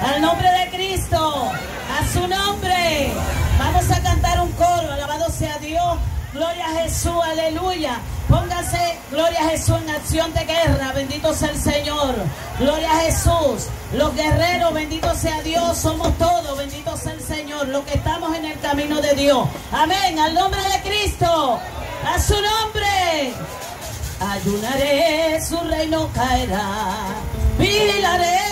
Al nombre de Cristo, a su nombre. Vamos a cantar un coro, alabado sea Dios. Gloria a Jesús, aleluya. Póngase, gloria a Jesús, en acción de guerra. Bendito sea el Señor. Gloria a Jesús. Los guerreros, bendito sea Dios. Somos todos, bendito sea el Señor. Los que estamos en el camino de Dios. Amén. Al nombre de Cristo. A su nombre. Ayunaré, su reino caerá. Vigilaré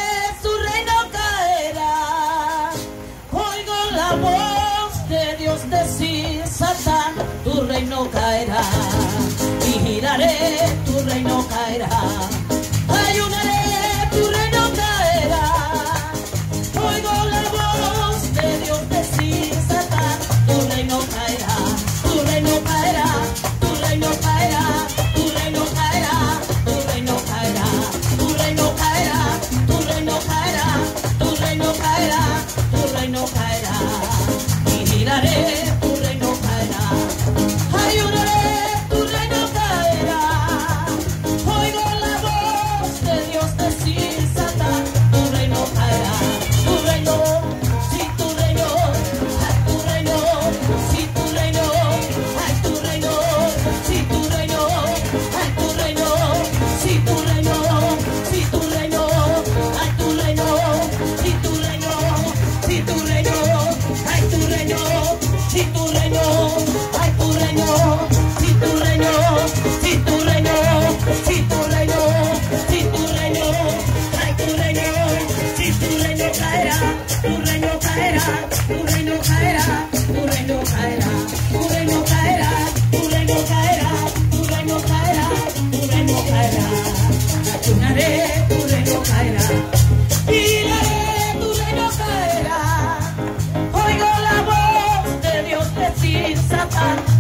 y giraré. caerá, tu reino caerá, tu reino caerá, tu reino caerá, tu reino caerá, tu reino caerá, tu reino caerá, tu reino caerá, tu reino caerá, pilaré, tu reino caerá, oigo la voz de Dios decir Satán.